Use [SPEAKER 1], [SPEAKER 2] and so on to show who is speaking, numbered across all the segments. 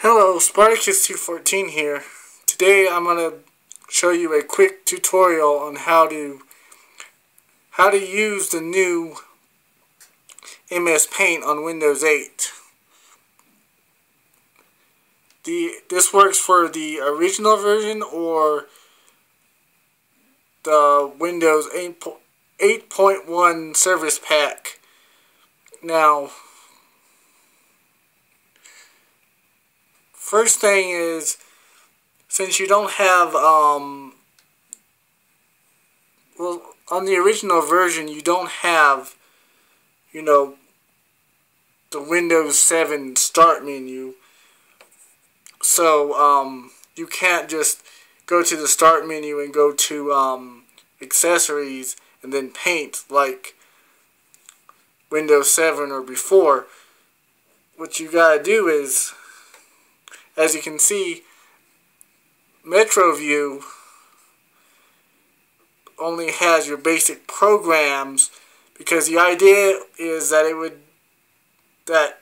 [SPEAKER 1] Hello, Spartacus214 here. Today I'm going to show you a quick tutorial on how to how to use the new MS Paint on Windows 8. The this works for the original version or the Windows 8.1 Service Pack. Now, first thing is, since you don't have, um, well, on the original version, you don't have, you know, the Windows 7 start menu. So, um, you can't just go to the start menu and go to, um, accessories and then paint like Windows 7 or before. What you gotta do is as you can see, MetroView only has your basic programs because the idea is that it would that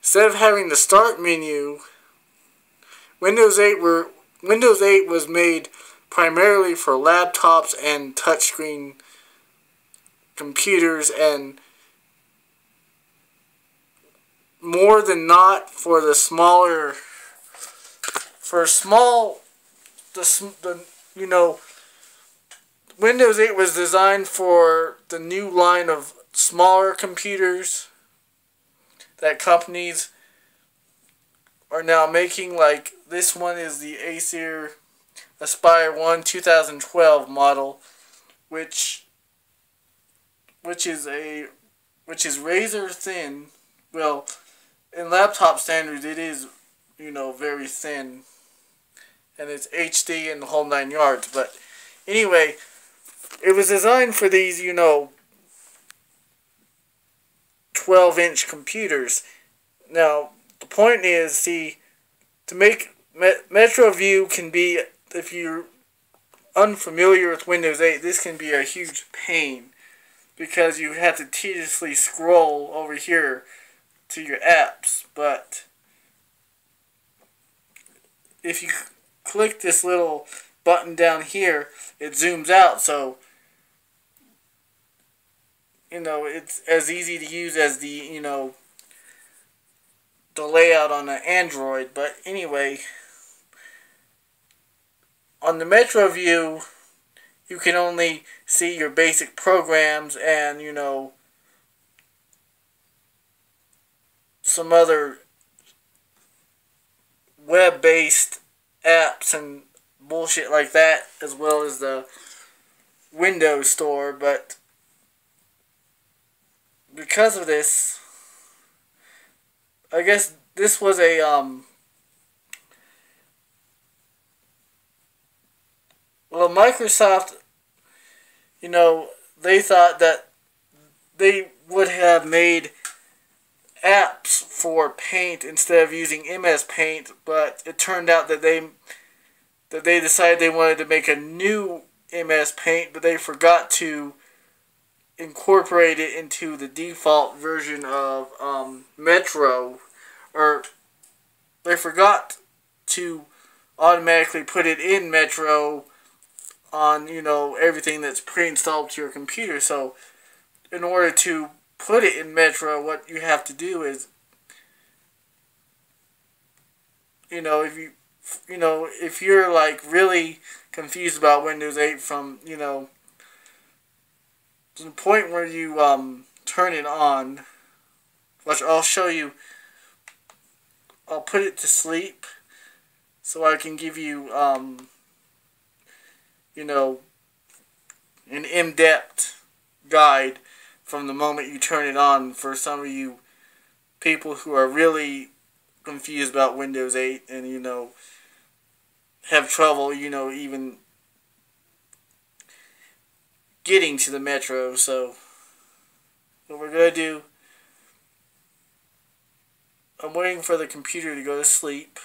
[SPEAKER 1] instead of having the start menu Windows 8 were Windows 8 was made primarily for laptops and touchscreen computers and more than not for the smaller for small, the, the you know, Windows 8 was designed for the new line of smaller computers that companies are now making. Like this one is the Acer Aspire 1 2012 model, which which is a which is razor thin. Well, in laptop standards, it is you know very thin and it's HD and the whole nine yards. But anyway, it was designed for these, you know, 12 inch computers. Now, the point is, see, to make MetroView can be, if you're unfamiliar with Windows 8, this can be a huge pain because you have to tediously scroll over here to your apps. But if you click this little button down here, it zooms out. So, you know, it's as easy to use as the, you know, the layout on an Android. But anyway, on the Metro View, you can only see your basic programs and, you know, some other web-based apps and bullshit like that, as well as the Windows Store, but because of this, I guess this was a, um, well, Microsoft, you know, they thought that they would have made apps for Paint instead of using MS Paint, but it turned out that they that they decided they wanted to make a new MS Paint, but they forgot to incorporate it into the default version of um, Metro, or they forgot to automatically put it in Metro on you know everything that's pre-installed to your computer. So in order to put it in Metro, what you have to do is, you know, if you, you know, if you're like really confused about Windows 8 from, you know, to the point where you um, turn it on, which I'll show you, I'll put it to sleep so I can give you, um, you know, an in-depth guide from the moment you turn it on for some of you people who are really confused about Windows 8 and, you know, have trouble, you know, even getting to the Metro. So, what we're going to do, I'm waiting for the computer to go to sleep.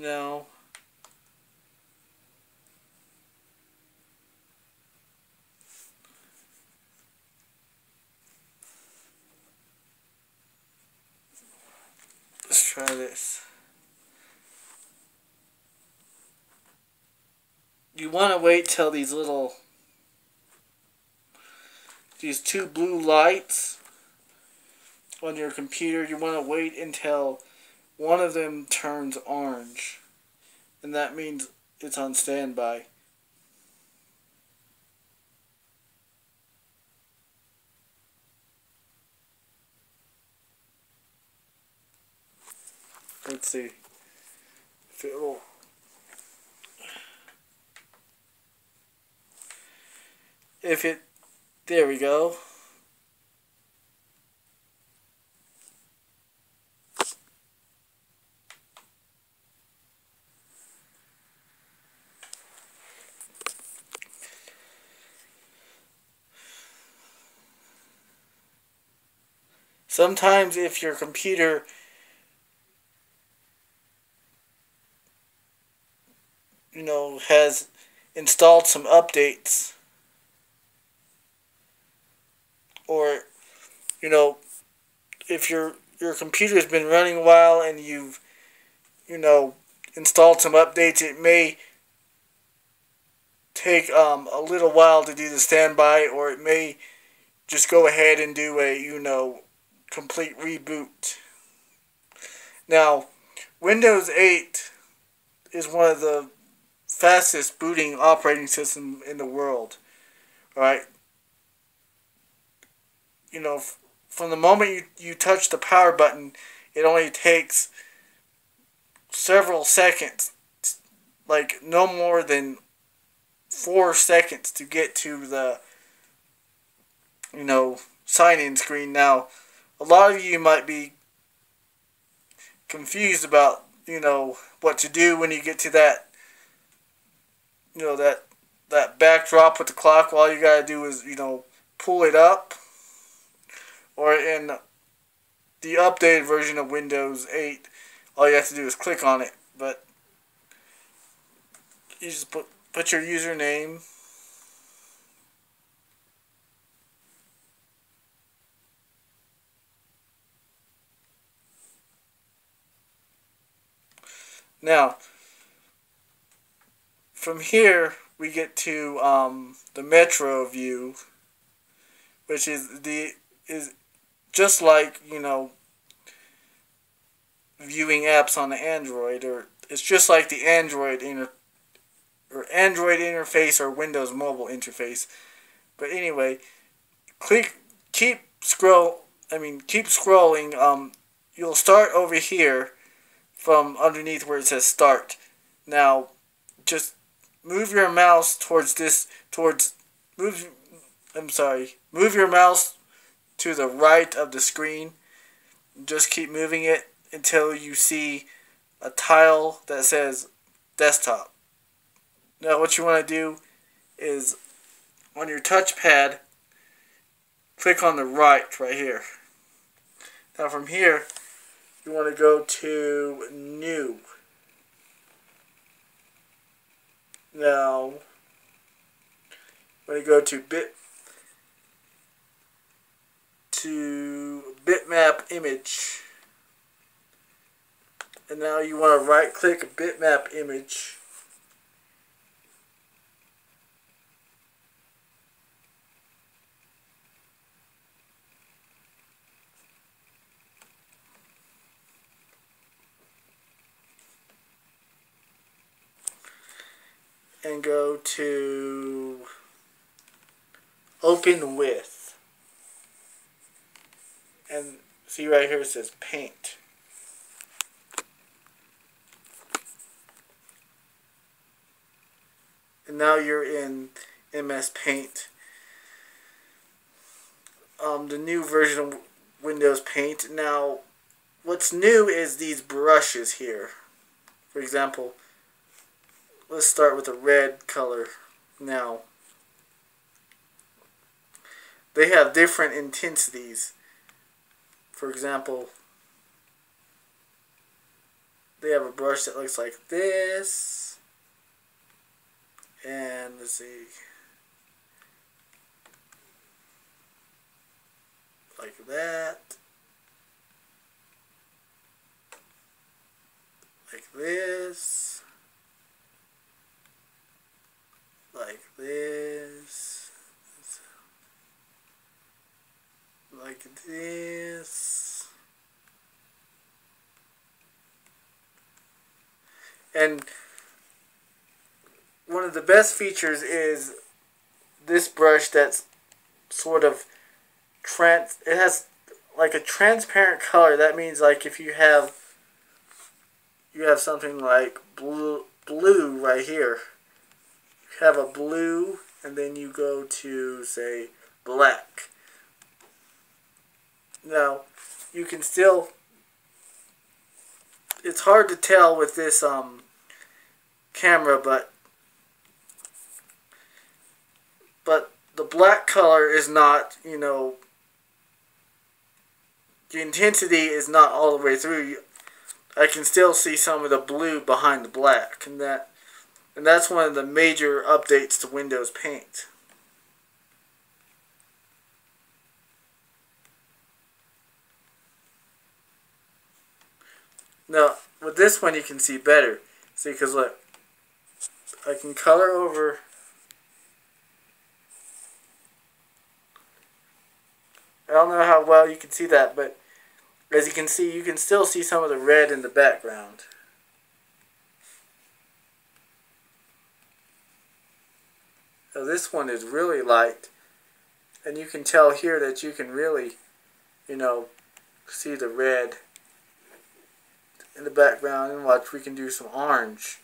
[SPEAKER 1] No. Let's try this. You want to wait till these little, these two blue lights on your computer, you want to wait until one of them turns orange. And that means it's on standby. Let's see if it will. If it, there we go. Sometimes if your computer you know has installed some updates or you know if your your computer's been running a while and you've you know installed some updates it may take um, a little while to do the standby or it may just go ahead and do a you know complete reboot. Now, Windows 8 is one of the fastest booting operating system in the world. Right? You know, from the moment you, you touch the power button, it only takes several seconds, like no more than four seconds to get to the, you know, sign-in screen. Now, a lot of you might be confused about, you know, what to do when you get to that, you know, that, that backdrop with the clock. All you gotta do is, you know, pull it up. Or in the updated version of Windows 8, all you have to do is click on it. But you just put, put your username Now, from here, we get to um, the Metro view, which is the is just like you know viewing apps on the Android, or it's just like the Android inter or Android interface or Windows mobile interface. But anyway, click keep scroll. I mean, keep scrolling. Um, you'll start over here from underneath where it says start. Now, just move your mouse towards this, towards, move, I'm sorry, move your mouse to the right of the screen. Just keep moving it until you see a tile that says desktop. Now what you want to do is on your touchpad, click on the right right here. Now from here, you want to go to new. Now, when you go to bit to bitmap image, and now you want to right click bitmap image and go to open with. And see right here it says paint. And now you're in MS Paint. Um, the new version of Windows Paint. Now what's new is these brushes here. For example let's start with a red color now. They have different intensities. For example, they have a brush that looks like this. And let's see. Like that. like this, like this, like this, and one of the best features is this brush that's sort of trans it has like a transparent color. That means like if you have you have something like blue blue right here. You have a blue and then you go to say black. Now you can still it's hard to tell with this um camera but but the black color is not, you know, the intensity is not all the way through. I can still see some of the blue behind the black, and that, and that's one of the major updates to Windows Paint. Now, with this one you can see better. See, because look, I can color over I don't know how well you can see that, but as you can see, you can still see some of the red in the background. So this one is really light. And you can tell here that you can really, you know, see the red in the background. And watch, we can do some orange.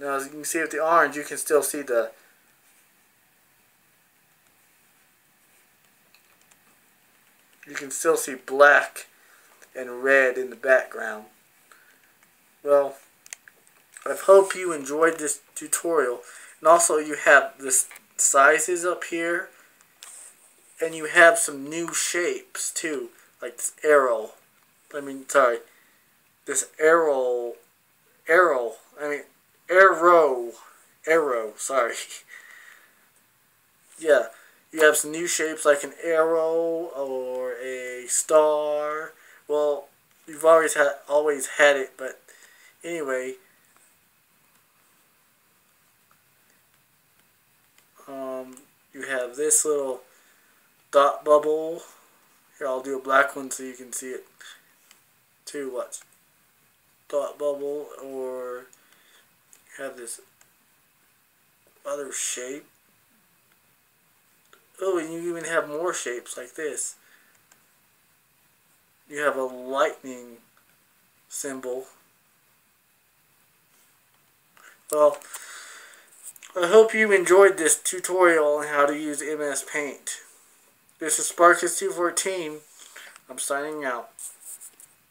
[SPEAKER 1] Now, as you can see with the orange, you can still see the you can still see black and red in the background. Well, I hope you enjoyed this tutorial. And also you have the sizes up here. And you have some new shapes too. Like this arrow. I mean, sorry. This arrow. Arrow. I mean, arrow. Arrow. Sorry. yeah you have some new shapes like an arrow or a star. Well, you've always had always had it, but anyway. Um, you have this little dot bubble. Here, I'll do a black one so you can see it. Too what? Dot bubble, or have this other shape. Oh, and you even have more shapes like this. You have a lightning symbol. Well, I hope you enjoyed this tutorial on how to use MS Paint. This is Spartacus214. I'm signing out.